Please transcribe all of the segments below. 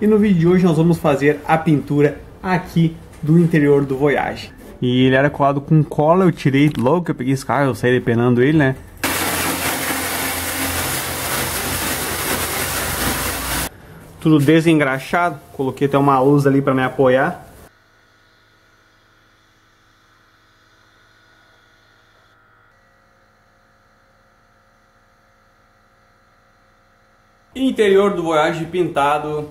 e no vídeo de hoje nós vamos fazer a pintura aqui do interior do Voyage. E ele era colado com cola, eu tirei logo que eu peguei esse carro, eu saí depenando ele, né? Tudo desengraxado, coloquei até uma luz ali para me apoiar. Interior do Voyage pintado.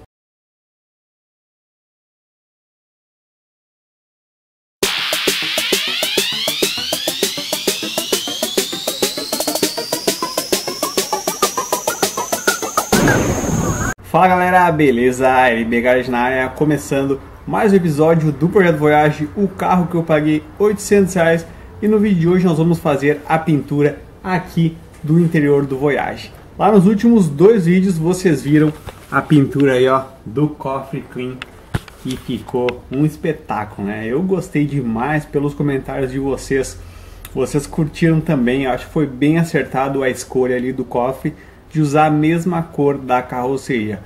Fala galera, beleza? LB Garage na área, começando mais um episódio do Projeto Voyage, o carro que eu paguei 800 reais e no vídeo de hoje nós vamos fazer a pintura aqui do interior do Voyage. Lá nos últimos dois vídeos vocês viram a pintura aí, ó, do cofre clean que ficou um espetáculo, né? Eu gostei demais pelos comentários de vocês. Vocês curtiram também, acho que foi bem acertado a escolha ali do cofre de usar a mesma cor da carroceria.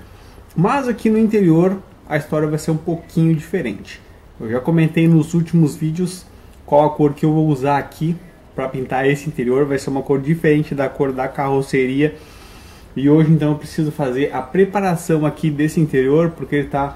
Mas aqui no interior a história vai ser um pouquinho diferente. Eu já comentei nos últimos vídeos qual a cor que eu vou usar aqui para pintar esse interior, vai ser uma cor diferente da cor da carroceria e hoje então eu preciso fazer a preparação aqui desse interior, porque ele está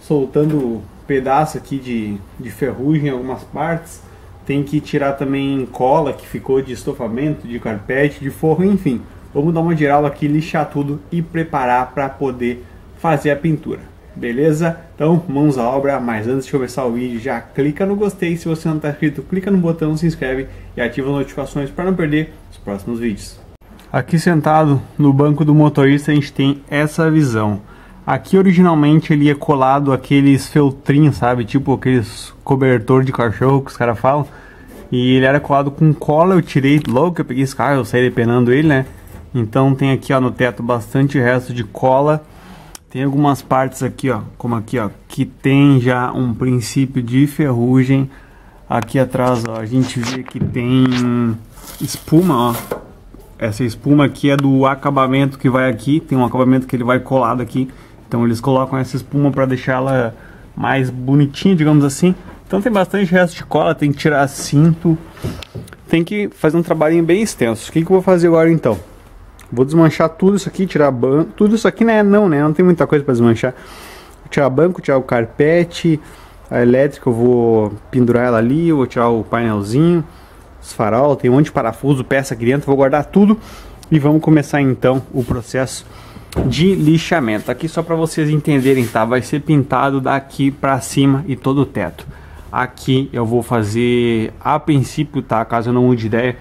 soltando pedaço aqui de, de ferrugem em algumas partes. Tem que tirar também cola que ficou de estofamento, de carpete, de forro, enfim. Vamos dar uma geral aqui, lixar tudo e preparar para poder fazer a pintura. Beleza? Então, mãos à obra, mas antes de começar o vídeo, já clica no gostei, se você não está inscrito, clica no botão, se inscreve e ativa as notificações para não perder os próximos vídeos. Aqui sentado no banco do motorista a gente tem essa visão. Aqui originalmente ele é colado aqueles feltrinhos, sabe? Tipo aqueles cobertor de cachorro que os caras falam. E ele era colado com cola, eu tirei logo que eu peguei esse carro, eu saí depenando ele, né? Então tem aqui ó no teto bastante resto de cola. Tem algumas partes aqui ó, como aqui ó, que tem já um princípio de ferrugem. Aqui atrás ó, a gente vê que tem espuma ó, essa espuma aqui é do acabamento que vai aqui, tem um acabamento que ele vai colado aqui. Então eles colocam essa espuma para deixar ela mais bonitinha, digamos assim. Então tem bastante resto de cola, tem que tirar cinto. Tem que fazer um trabalhinho bem extenso. O que, que eu vou fazer agora então? Vou desmanchar tudo isso aqui, tirar banco. Tudo isso aqui né, não, né? Não tem muita coisa para desmanchar. Vou tirar banco, tirar o carpete, a elétrica eu vou pendurar ela ali, vou tirar o painelzinho os farol, tem um monte de parafuso, peça aqui dentro, vou guardar tudo e vamos começar então o processo de lixamento. Aqui só para vocês entenderem, tá? Vai ser pintado daqui para cima e todo o teto. Aqui eu vou fazer, a princípio, tá? Caso eu não mude ideia,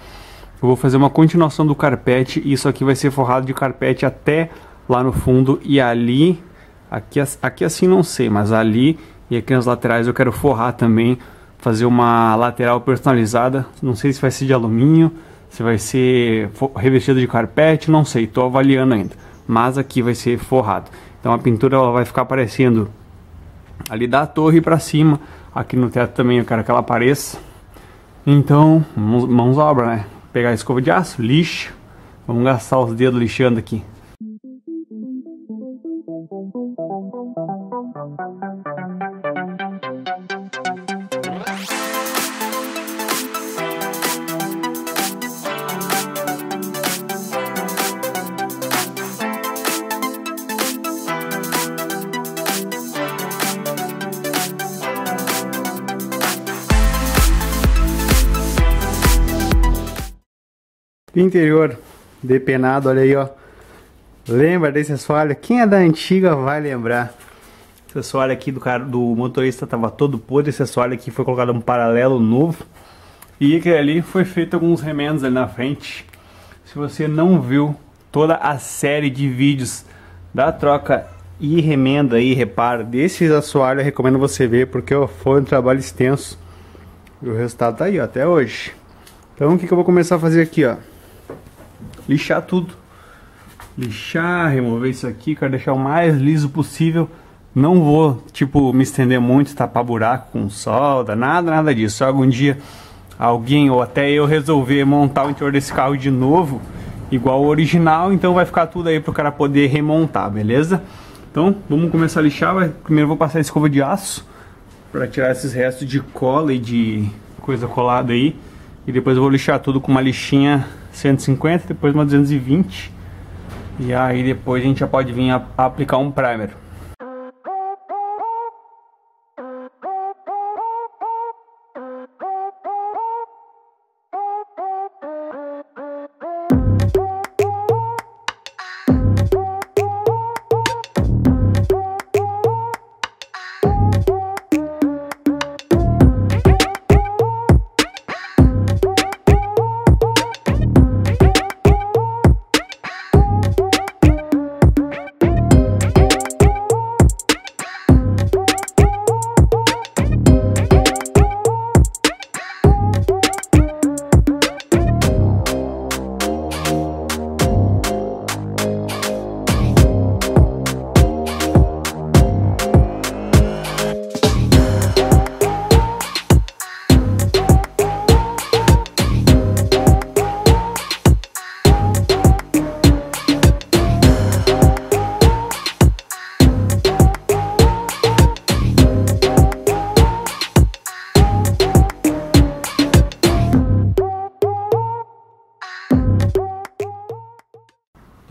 eu vou fazer uma continuação do carpete. Isso aqui vai ser forrado de carpete até lá no fundo e ali, aqui, aqui assim não sei, mas ali e aqui nas laterais eu quero forrar também fazer uma lateral personalizada. Não sei se vai ser de alumínio, se vai ser revestido de carpete, não sei, estou avaliando ainda. Mas aqui vai ser forrado. Então a pintura ela vai ficar aparecendo ali da torre para cima. Aqui no teto também eu quero que ela apareça. Então, mãos à obra, né? Pegar a escova de aço, lixo. Vamos gastar os dedos lixando aqui. Interior depenado, olha aí, ó. Lembra desse assoalho? Quem é da antiga vai lembrar. Esse assoalho aqui do, cara, do motorista tava todo podre. Esse assoalho aqui foi colocado um paralelo novo. E aquele ali foi feito alguns remendos ali na frente. Se você não viu toda a série de vídeos da troca e remenda e reparo desses assoalhos, eu recomendo você ver porque foi um trabalho extenso. E o resultado tá aí, ó, até hoje. Então o que, que eu vou começar a fazer aqui, ó? Lixar tudo. Lixar, remover isso aqui, quero deixar o mais liso possível. Não vou, tipo, me estender muito, tapar buraco com solda, nada, nada disso. Se algum dia alguém ou até eu resolver montar o interior desse carro de novo, igual o original, então vai ficar tudo aí pro cara poder remontar, beleza? Então, vamos começar a lixar. Primeiro vou passar a escova de aço para tirar esses restos de cola e de coisa colada aí. E depois eu vou lixar tudo com uma lixinha 150, depois uma 220. E aí depois a gente já pode vir a, a aplicar um primer.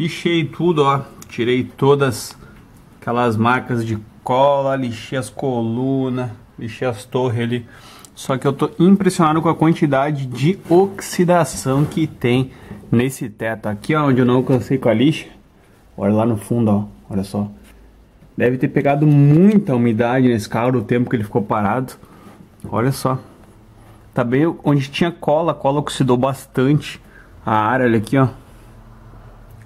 Lixei tudo, ó. Tirei todas aquelas marcas de cola, lixei as colunas, lixei as torres ali. Só que eu tô impressionado com a quantidade de oxidação que tem nesse teto. Aqui, ó, onde eu não alcancei com a lixa. Olha lá no fundo, ó. Olha só. Deve ter pegado muita umidade nesse carro o tempo que ele ficou parado. Olha só. Tá bem onde tinha cola, a cola oxidou bastante a área, olha aqui, ó.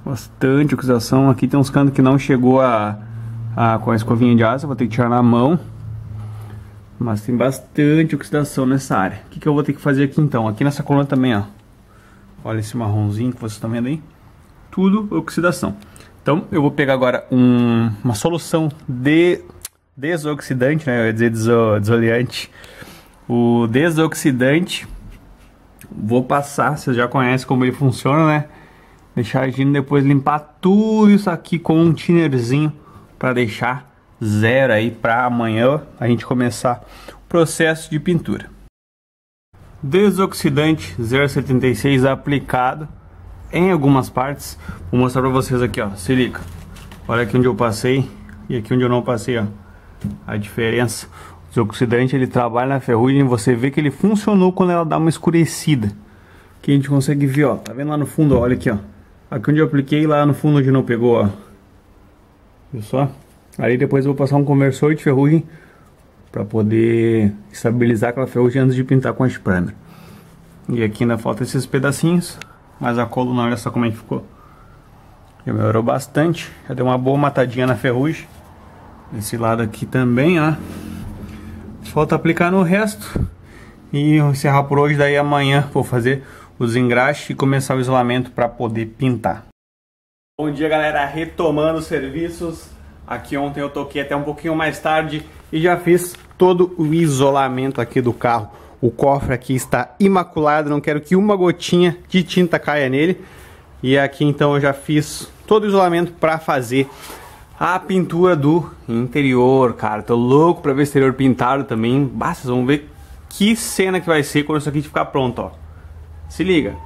Bastante oxidação. Aqui tem uns cantos que não chegou a, a com a escovinha de asa, vou ter que tirar na mão. Mas tem bastante oxidação nessa área. O que, que eu vou ter que fazer aqui então? Aqui nessa coluna também, ó. Olha esse marronzinho que vocês estão vendo aí. Tudo oxidação. Então eu vou pegar agora um, uma solução de desoxidante, né? Eu ia dizer desoleante. O desoxidante. Vou passar, vocês já conhecem como ele funciona, né? Deixar agindo, depois limpar tudo isso aqui com um tinerzinho para deixar zero aí para amanhã a gente começar o processo de pintura. Desoxidante 076 aplicado em algumas partes. Vou mostrar para vocês aqui, ó. Se liga. Olha aqui onde eu passei e aqui onde eu não passei, ó. A diferença. O desoxidante ele trabalha na ferrugem, você vê que ele funcionou quando ela dá uma escurecida. Que a gente consegue ver, ó. Tá vendo lá no fundo, ó, olha aqui, ó. Aqui onde eu apliquei, lá no fundo onde não pegou, ó. Viu só? Aí depois eu vou passar um conversor de ferrugem para poder estabilizar aquela ferrugem antes de pintar com a primer. E aqui ainda falta esses pedacinhos, mas a coluna olha só como é que ficou. Já melhorou bastante, já deu uma boa matadinha na ferrugem. Esse lado aqui também, ó. Falta aplicar no resto. E encerrar por hoje, daí amanhã vou fazer os engraxes e começar o isolamento para poder pintar. Bom dia galera, retomando os serviços. Aqui ontem eu toquei até um pouquinho mais tarde e já fiz todo o isolamento aqui do carro. O cofre aqui está imaculado, não quero que uma gotinha de tinta caia nele. E aqui então eu já fiz todo o isolamento para fazer a pintura do interior, cara. Tô louco para ver o exterior pintado também. Basta, vamos ver que cena que vai ser quando isso aqui ficar pronto, ó. Se liga,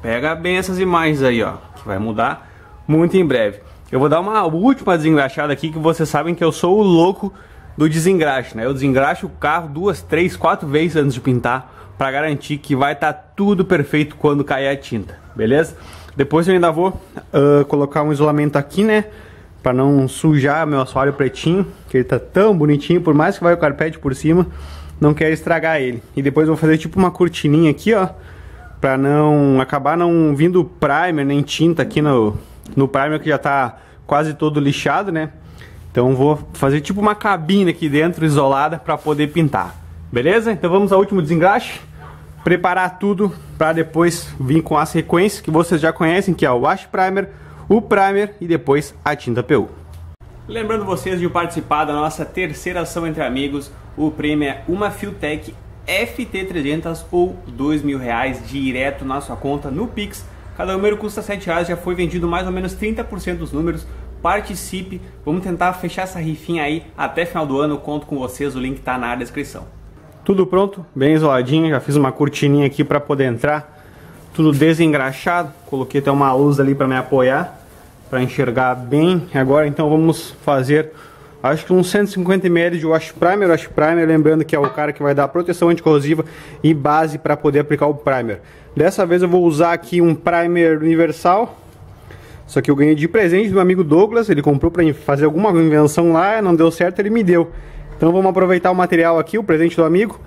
pega bem essas imagens aí, ó, que vai mudar muito em breve. Eu vou dar uma última desengraxada aqui, que vocês sabem que eu sou o louco do desengraxe, né? Eu desengraxo o carro duas, três, quatro vezes antes de pintar, para garantir que vai estar tá tudo perfeito quando cair a tinta, beleza? Depois eu ainda vou uh, colocar um isolamento aqui, né? Para não sujar meu assoalho pretinho, que ele tá tão bonitinho, por mais que vai o carpete por cima, não quero estragar ele. E depois vou fazer tipo uma cortininha aqui, ó, para não acabar não vindo primer nem tinta aqui no, no primer que já tá quase todo lixado, né? Então vou fazer tipo uma cabine aqui dentro isolada para poder pintar. Beleza? Então vamos ao último desengraxe. Preparar tudo para depois vir com a sequência que vocês já conhecem, que é o wash primer, o primer e depois a tinta PU. Lembrando vocês de participar da nossa terceira ação entre amigos, o prêmio é uma Filtec FT300 ou mil reais direto na sua conta no Pix. Cada número custa 7 reais, já foi vendido mais ou menos 30% dos números. participe, vamos tentar fechar essa rifinha aí até final do ano, conto com vocês, o link tá na descrição. Tudo pronto, bem isoladinho, já fiz uma cortininha aqui para poder entrar, tudo desengraxado, coloquei até uma luz ali para me apoiar, para enxergar bem. Agora então vamos fazer acho que uns 150 ml de wash primer, wash primer, lembrando que é o cara que vai dar proteção anticorrosiva e base para poder aplicar o primer. Dessa vez eu vou usar aqui um primer universal, só que eu ganhei de presente do amigo Douglas, ele comprou para fazer alguma invenção lá, não deu certo, ele me deu. Então vamos aproveitar o material aqui, o presente do amigo.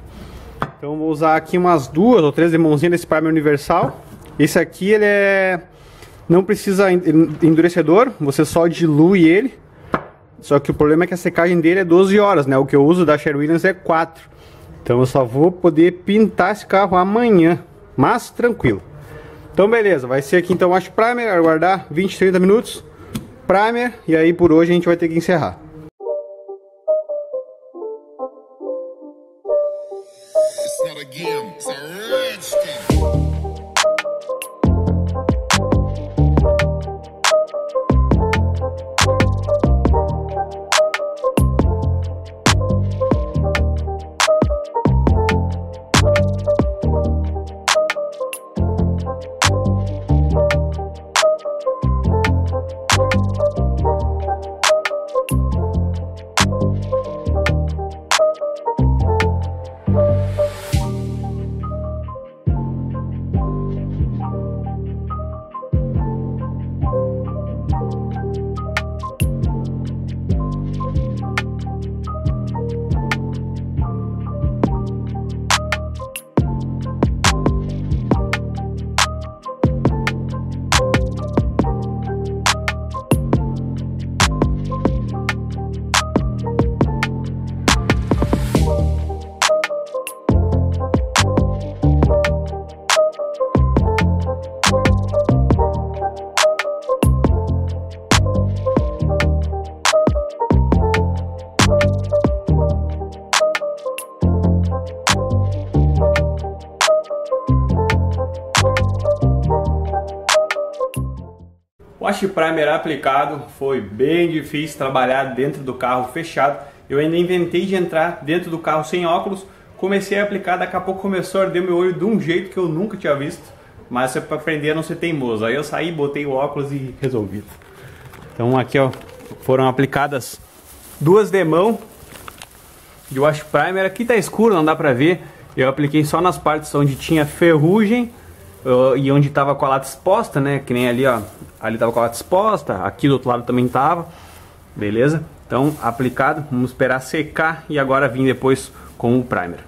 Então vou usar aqui umas duas ou três demãozinhas desse primer universal. Esse aqui ele é não precisa endurecedor, você só dilui ele. Só que o problema é que a secagem dele é 12 horas, né? O que eu uso da Sher Williams é 4. Então eu só vou poder pintar esse carro amanhã, mas tranquilo. Então beleza, vai ser aqui então acho primer, aguardar 20, 30 minutos. Primer e aí por hoje a gente vai ter que encerrar. It's Wash Primer aplicado, foi bem difícil trabalhar dentro do carro fechado. Eu ainda inventei de entrar dentro do carro sem óculos, comecei a aplicar, daqui a pouco começou a arder meu olho de um jeito que eu nunca tinha visto. Mas é para aprender a não ser teimoso. Aí eu saí, botei o óculos e resolvi. Então aqui ó, foram aplicadas duas demão de Wash Primer. Aqui tá escuro, não dá pra ver. Eu apliquei só nas partes onde tinha ferrugem e onde estava com a lata exposta, né? Que nem ali, ó. Ali estava com a lata exposta, aqui do outro lado também estava. Beleza? Então, aplicado, vamos esperar secar e agora vir depois com o primer.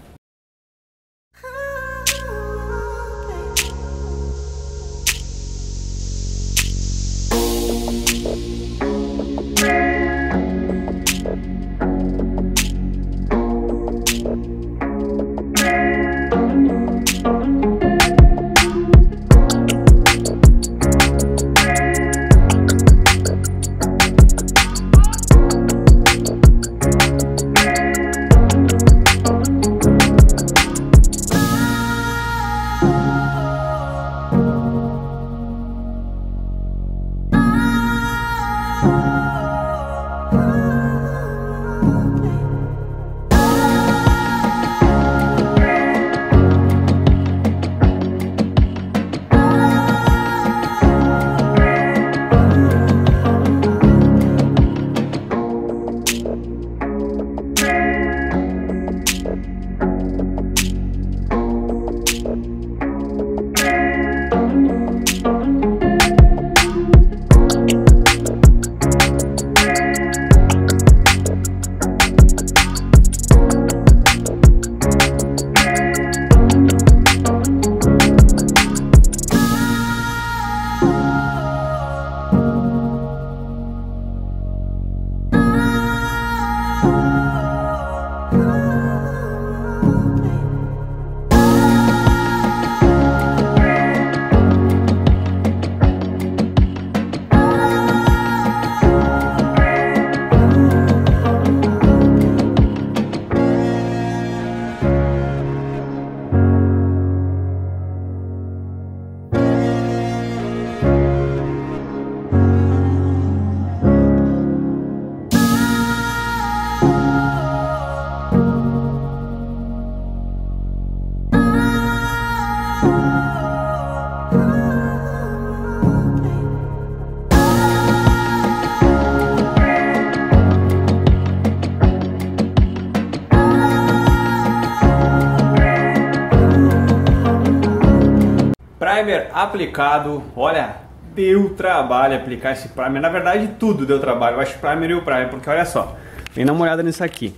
Primer aplicado. Olha, deu trabalho aplicar esse primer. Na verdade, tudo deu trabalho. Eu acho o primer e o primer, porque olha só. Vem dar uma olhada nisso aqui.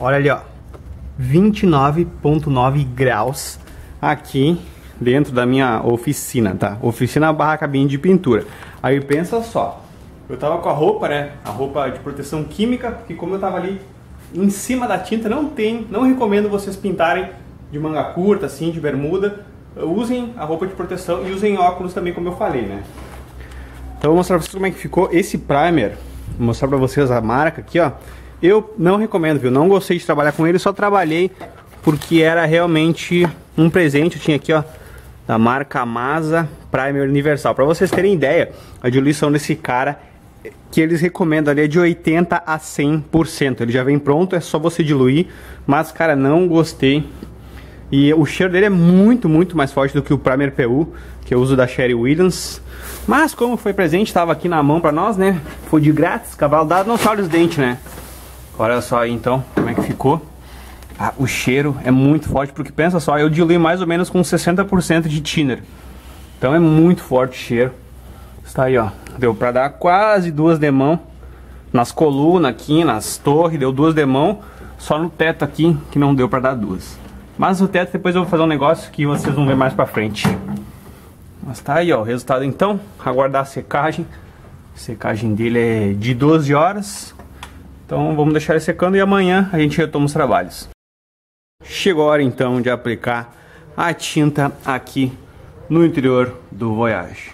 Olha ali, ó. 29.9 graus aqui dentro da minha oficina, tá? Oficina barra cabine de pintura. Aí pensa só. Eu tava com a roupa, né? A roupa de proteção química, que como eu tava ali em cima da tinta, não tem, não recomendo vocês pintarem de manga curta, assim, de bermuda. Usem a roupa de proteção e usem óculos também, como eu falei, né? Então vou mostrar pra vocês como é que ficou esse primer. Vou mostrar pra vocês a marca aqui, ó. Eu não recomendo, viu? Não gostei de trabalhar com ele, só trabalhei porque era realmente um presente. Eu tinha aqui, ó, da marca Masa Primer Universal. Para vocês terem ideia, a diluição desse cara que eles recomendam ali é de 80 a 100%. Ele já vem pronto, é só você diluir. Mas, cara, não gostei. E o cheiro dele é muito, muito mais forte do que o Primer PU, que eu uso da Sherry Williams. Mas como foi presente, estava aqui na mão para nós, né? Foi de grátis, cavalo dado não sai os dentes, né? Olha só aí então como é que ficou. Ah, o cheiro é muito forte, porque pensa só, eu diluí mais ou menos com 60% de thinner. Então é muito forte o cheiro. Está aí, ó. Deu para dar quase duas demão nas colunas aqui, nas torres, deu duas demão. Só no teto aqui que não deu para dar duas. Mas o teto depois eu vou fazer um negócio que vocês vão ver mais para frente. Mas tá aí, ó, o resultado então. Aguardar a secagem. A secagem dele é de 12 horas. Então vamos deixar ele secando e amanhã a gente retoma os trabalhos. Chegou a hora então de aplicar a tinta aqui no interior do Voyage.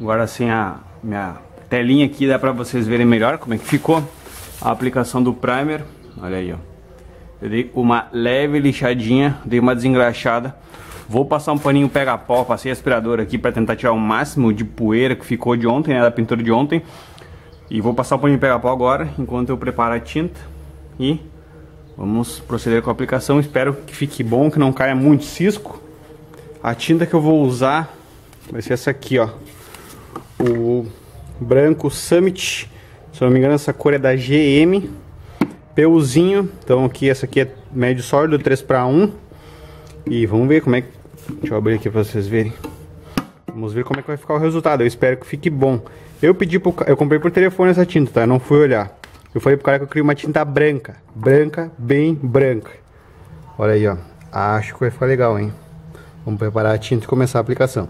Agora assim a minha telinha aqui dá pra vocês verem melhor como é que ficou a aplicação do primer. Olha aí, ó. Eu dei uma leve lixadinha, dei uma desengraxada. Vou passar um paninho pega-pó, passei aspirador aqui para tentar tirar o máximo de poeira que ficou de ontem, né, da pintura de ontem. E vou passar o paninho pega-pó agora, enquanto eu preparo a tinta. E vamos proceder com a aplicação. Espero que fique bom, que não caia muito cisco. A tinta que eu vou usar vai ser essa aqui, ó o branco Summit, se não me engano essa cor é da GM, PUzinho, então aqui essa aqui é médio sólido 3 para 1 e vamos ver como é que, deixa eu abrir aqui para vocês verem, vamos ver como é que vai ficar o resultado, eu espero que fique bom. Eu pedi pro, eu comprei por telefone essa tinta, tá? Eu não fui olhar. Eu falei pro cara que eu queria uma tinta branca, branca, bem branca. Olha aí, ó. Acho que vai ficar legal, hein? Vamos preparar a tinta e começar a aplicação.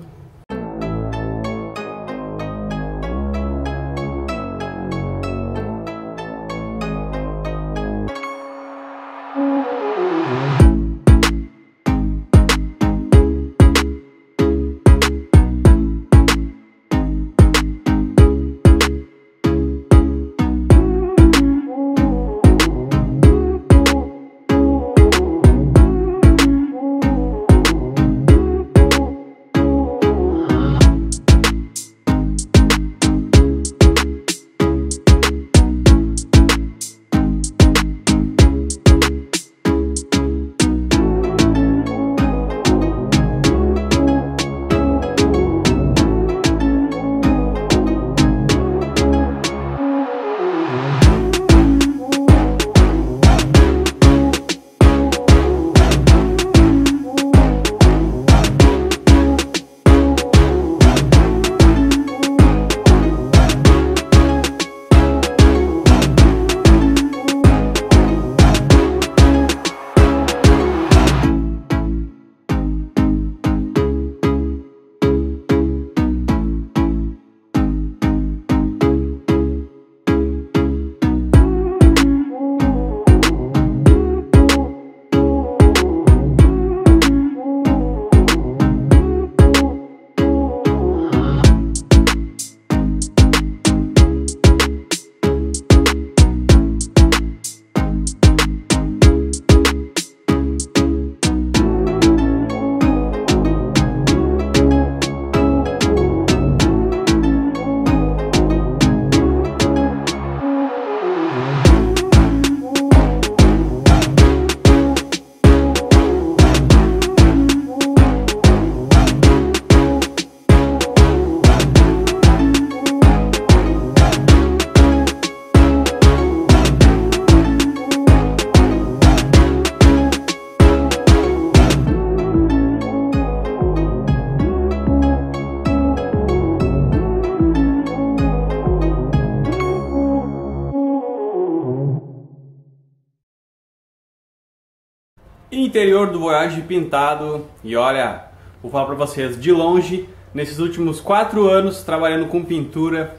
Interior do Voyage pintado e olha, vou falar para vocês, de longe, nesses últimos quatro anos trabalhando com pintura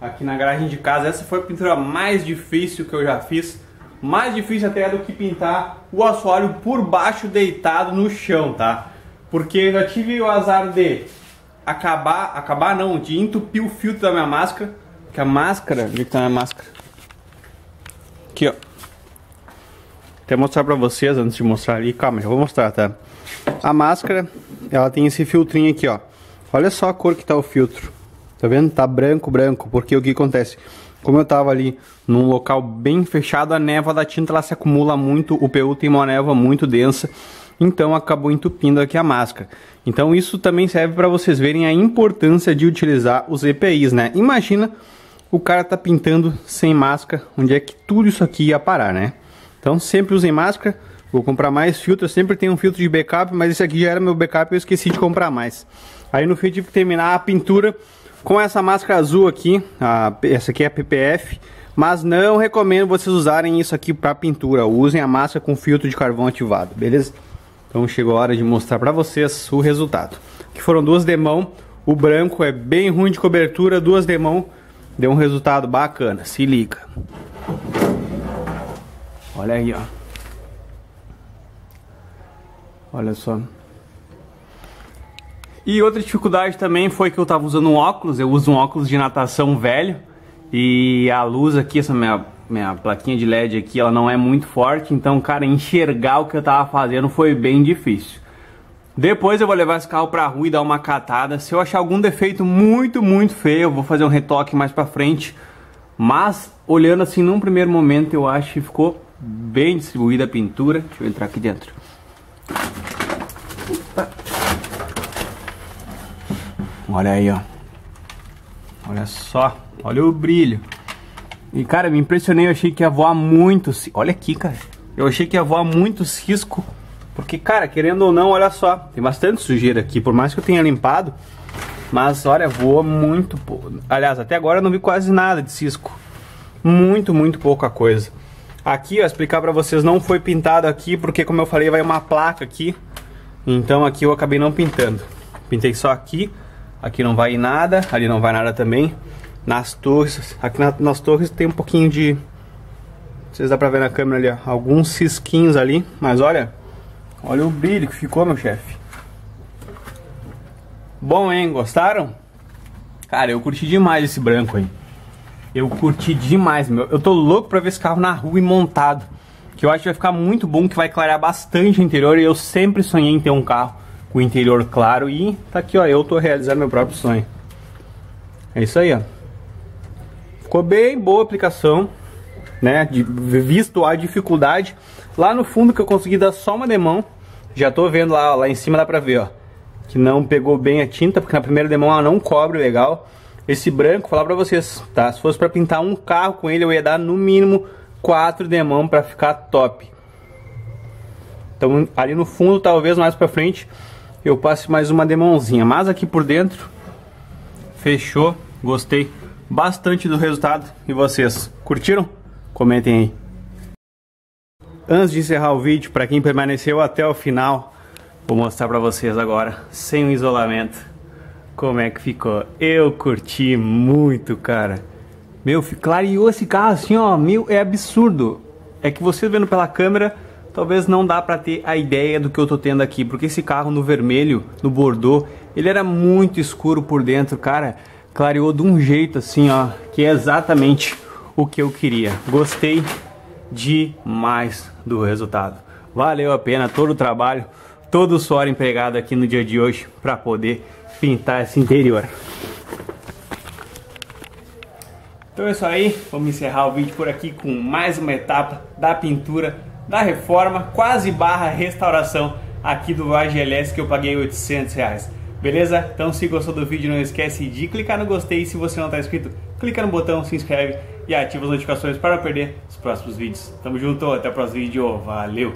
aqui na garagem de casa, essa foi a pintura mais difícil que eu já fiz, mais difícil até do que pintar o assoalho por baixo deitado no chão, tá? Porque eu já tive o azar de acabar, acabar não, de entupir o filtro da minha máscara, que a máscara, onde que tá a minha máscara? Aqui, ó. Até mostrar pra vocês antes de mostrar ali. Calma, já vou mostrar, tá? A máscara, ela tem esse filtrinho aqui, ó. Olha só a cor que tá o filtro. Tá vendo? Tá branco, branco. Porque o que acontece? Como eu tava ali num local bem fechado, a névoa da tinta ela se acumula muito. O PU tem uma névoa muito densa. Então acabou entupindo aqui a máscara. Então isso também serve para vocês verem a importância de utilizar os EPIs, né? Imagina o cara tá pintando sem máscara, onde é que tudo isso aqui ia parar, né? Então sempre usem máscara. Vou comprar mais filtro. Eu sempre tenho um filtro de backup, mas esse aqui já era meu backup e eu esqueci de comprar mais. Aí no fim tive que terminar a pintura com essa máscara azul aqui. A, essa aqui é a PPF. Mas não recomendo vocês usarem isso aqui para pintura. Usem a máscara com filtro de carvão ativado, beleza? Então chegou a hora de mostrar para vocês o resultado. Que foram duas demão. O branco é bem ruim de cobertura, duas demão deu um resultado bacana. Se liga. Olha aí, ó. Olha só. E outra dificuldade também foi que eu tava usando um óculos, eu uso um óculos de natação velho e a luz aqui, essa minha, minha plaquinha de LED aqui, ela não é muito forte, então, cara, enxergar o que eu tava fazendo foi bem difícil. Depois eu vou levar esse carro pra rua e dar uma catada. Se eu achar algum defeito muito, muito feio, eu vou fazer um retoque mais pra frente. Mas, olhando assim num primeiro momento, eu acho que ficou bem distribuída a pintura. Deixa eu entrar aqui dentro. Olha aí, ó. Olha só. Olha o brilho. E, cara, me impressionei. Eu achei que ia voar muito. Olha aqui, cara. Eu achei que ia voar muito cisco. Porque, cara, querendo ou não, olha só. Tem bastante sujeira aqui. Por mais que eu tenha limpado. Mas, olha, voa muito. Aliás, até agora eu não vi quase nada de cisco. Muito, muito pouca coisa. Aqui, ó, explicar pra vocês, não foi pintado aqui, porque como eu falei, vai uma placa aqui. Então aqui eu acabei não pintando. Pintei só aqui, aqui não vai nada, ali não vai nada também. Nas torres, aqui na, nas torres tem um pouquinho de... Vocês dá pra ver na câmera ali, ó, alguns cisquinhos ali. Mas olha, olha o brilho que ficou, meu chefe. Bom, hein? Gostaram? Cara, eu curti demais esse branco aí. Eu curti demais, meu. Eu tô louco pra ver esse carro na rua e montado. Que eu acho que vai ficar muito bom, que vai clarear bastante o interior. E eu sempre sonhei em ter um carro com o interior claro. E tá aqui, ó. Eu tô realizando meu próprio sonho. É isso aí, ó. Ficou bem boa a aplicação, né? De, visto a dificuldade. Lá no fundo que eu consegui dar só uma demão. Já tô vendo lá, ó, lá em cima dá pra ver, ó. Que não pegou bem a tinta, porque na primeira demão ela não cobre legal. Esse branco, falar pra vocês, tá? Se fosse pra pintar um carro com ele, eu ia dar no mínimo 4 demão pra ficar top. Então ali no fundo, talvez mais pra frente, eu passe mais uma demãozinha. Mas aqui por dentro, fechou. Gostei bastante do resultado. E vocês, curtiram? Comentem aí. Antes de encerrar o vídeo, para quem permaneceu até o final, vou mostrar para vocês agora, sem o isolamento, como é que ficou. Eu curti muito, cara. Meu, clareou esse carro assim, ó, meu, é absurdo. É que você vendo pela câmera, talvez não dá pra ter a ideia do que eu tô tendo aqui, porque esse carro no vermelho, no Bordeaux, ele era muito escuro por dentro, cara. Clareou de um jeito assim, ó, que é exatamente o que eu queria. Gostei demais do resultado. Valeu a pena todo o trabalho, todo o suor empregado aqui no dia de hoje para poder pintar esse interior. Então é isso aí, vamos encerrar o vídeo por aqui com mais uma etapa da pintura, da reforma, quase barra restauração aqui do AGLS que eu paguei 800 reais. Beleza? Então se gostou do vídeo não esquece de clicar no gostei, se você não está inscrito, clica no botão, se inscreve e ativa as notificações para não perder os próximos vídeos. Tamo junto, até o próximo vídeo, valeu!